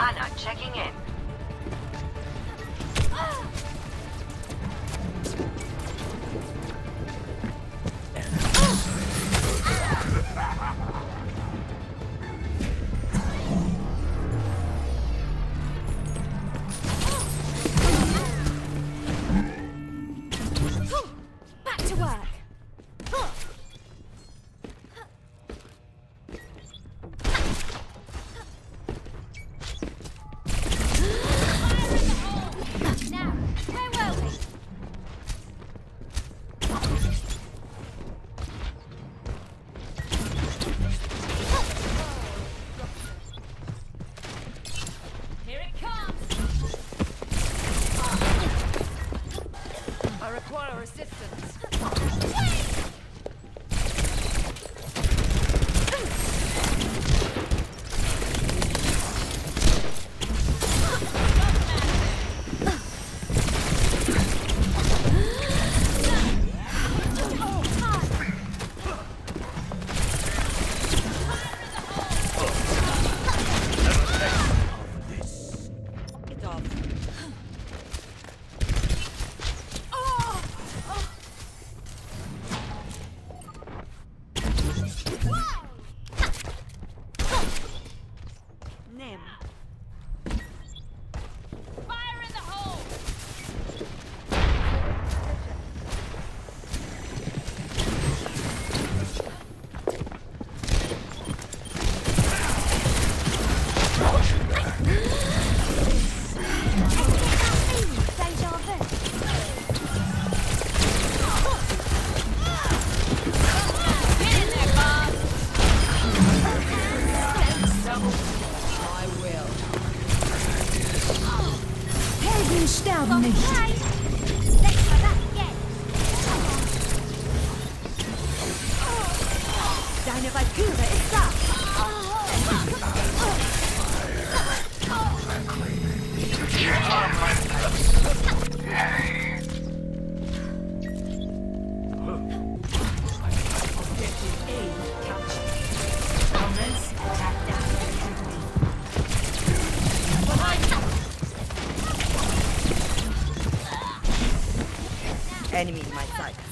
Anna checking in. sterben nicht. enemy in my sight.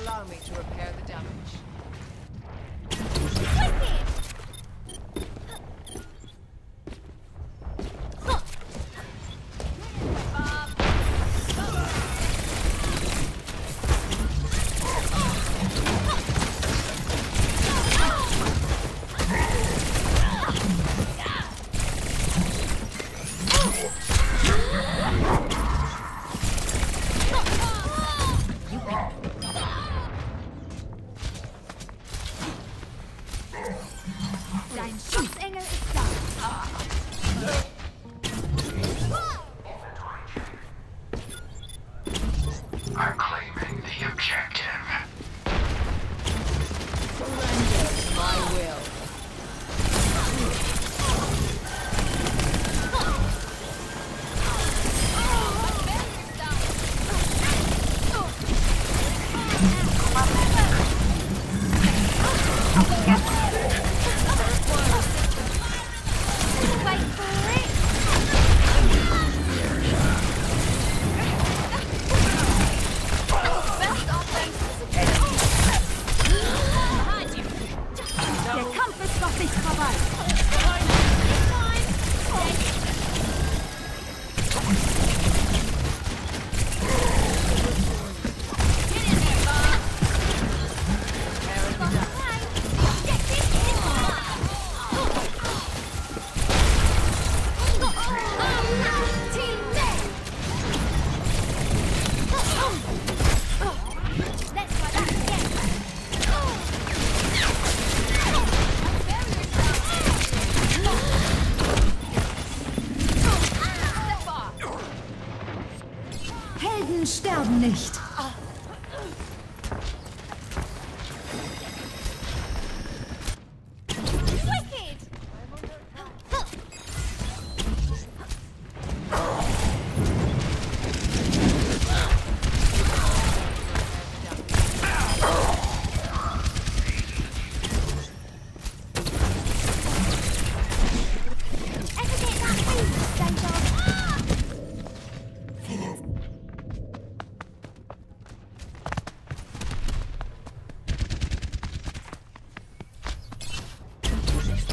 Allow me to repair the damage. Dein Schutzengel ist da. Helden sterben nicht.